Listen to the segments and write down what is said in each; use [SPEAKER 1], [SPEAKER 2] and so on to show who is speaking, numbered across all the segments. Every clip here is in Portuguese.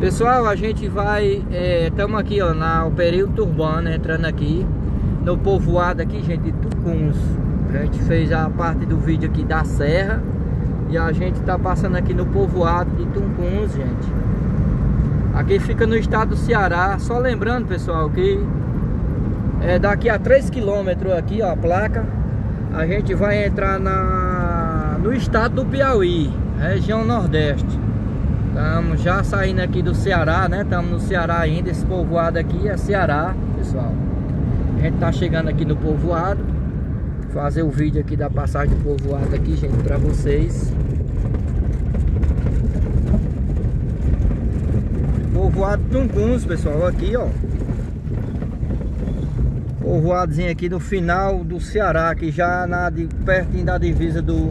[SPEAKER 1] Pessoal, a gente vai, estamos é, aqui ó, na período urbano, entrando aqui no povoado aqui, gente, de Tucuns. A gente fez a parte do vídeo aqui da serra e a gente tá passando aqui no povoado de Tucuns, gente. Aqui fica no estado do Ceará, só lembrando, pessoal, que é daqui a 3 quilômetros aqui, ó, a placa, a gente vai entrar na, no estado do Piauí, região Nordeste. Estamos já saindo aqui do Ceará, né? Estamos no Ceará ainda. Esse povoado aqui é Ceará, pessoal. A gente tá chegando aqui no povoado. Fazer o vídeo aqui da passagem do povoado aqui, gente, pra vocês. Povoado Tunguns, pessoal, aqui, ó. Povoadozinho aqui no final do Ceará, aqui já na, de, pertinho da divisa do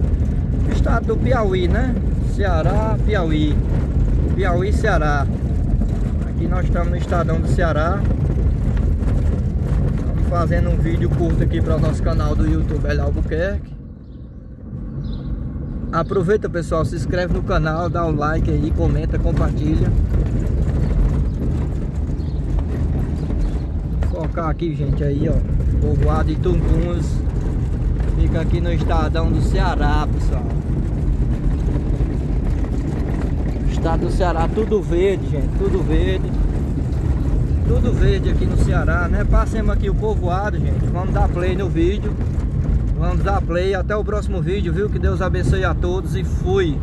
[SPEAKER 1] estado do Piauí, né? Ceará, Piauí. Piauí, Ceará. Aqui nós estamos no estadão do Ceará. Estamos fazendo um vídeo curto aqui para o nosso canal do YouTube El Albuquerque. Aproveita pessoal, se inscreve no canal, dá um like aí, comenta, compartilha. Vou focar aqui, gente, aí, ó. Povoado de Tunguns. Fica aqui no estadão do Ceará, pessoal. estado do Ceará, tudo verde, gente, tudo verde. Tudo verde aqui no Ceará, né? Passemos aqui o povoado, gente. Vamos dar play no vídeo. Vamos dar play. Até o próximo vídeo, viu? Que Deus abençoe a todos e fui.